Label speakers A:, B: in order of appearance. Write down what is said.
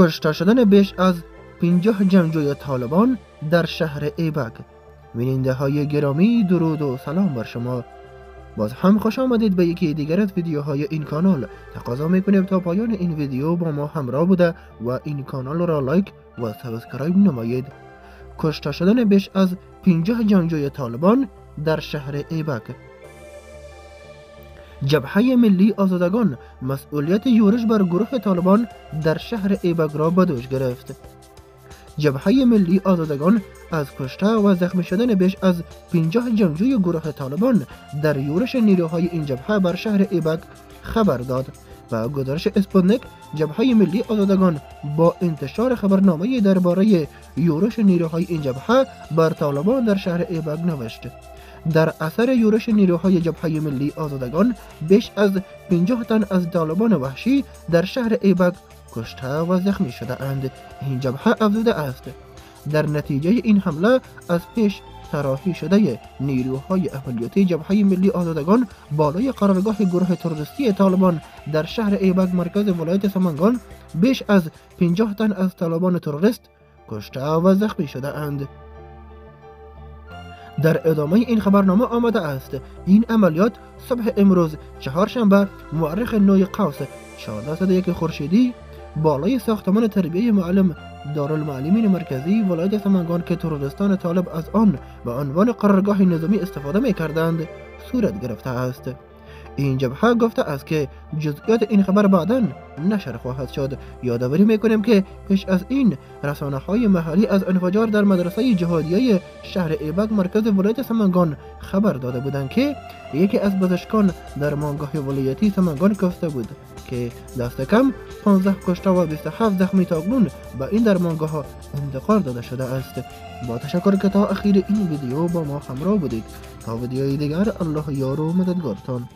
A: کشته شدن بیش از 50 جنگجوی طالبان در شهر ایبک بیننده های گرامی درود و سلام بر شما. باز هم خوش آمدید به یکی دیگر از ویدیوهای این کانال. تقاضا می‌کنیم تا پایان این ویدیو با ما همراه بوده و این کانال را like و subscribe نمایید. کشته شدن بیش از 50 جنگجوی طالبان در شهر ایبک جبهه ملی آزادگان مسئولیت یورش بر گروه طالبان در شهر ایبک را به دوش گرفت. جبهه ملی آزادگان از کشته و زخمی شدن بیش از 50 جنگجوی گروه طالبان در یورش نیروهای این جبهه بر شهر ایبک خبر داد به گزارش اسپوتنیک جبهه ملی آزادگان با انتشار خبرنامه درباره یورش نیروهای این جبهه بر طالبان در شهر ایبک نوشت. در اثر یورش نیروهای جبهه ملی آزادگان بیش از 50 تن از طالبان وحشی در شهر ایبک کشته و زخمی شده اند این جبهه افزوده است در نتیجه این حمله از پیش تراحی شده نیروهای عملیاتی جبهه ملی آزادگان بالای قرارگاه گروه تروریستی طالبان در شهر ایبک مرکز ولایت سمنگان بیش از 50 تن از طالبان تروریست کشته و زخمی شده اند. در ادامه این خبرنامه آمده است. این عملیات صبح امروز چهارشنبه مورخ نوی قوس 14 یک خورشیدی بالای ساختمان تربیه معلم دارالمعلمین مرکزی ولایت سمنگان که تروریستان طالب از آن به عنوان قرارگاه نظامی استفاده می کردند صورت گرفته است. این جبهه گفته است که جزئیات این خبر بعدا نشر خواهد شد. یادآوری می‌کنیم که پیش از این رسانه های محلی از انفجار در مدرسه جهادیه شهر ایبک مرکز ولایت سمنگان خبر داده بودند که یکی از پزشکان در مانگاه ولایتی سمنگان کشته بود که دست کم 15 کشته و 27 زخمی تاگنون به این درمانگاه انتقال داده شده است. با تشکر که تا اخیر این ویدیو با ما همراه بودید. تا ویدیوی دیگر الله یار و مددگارتان.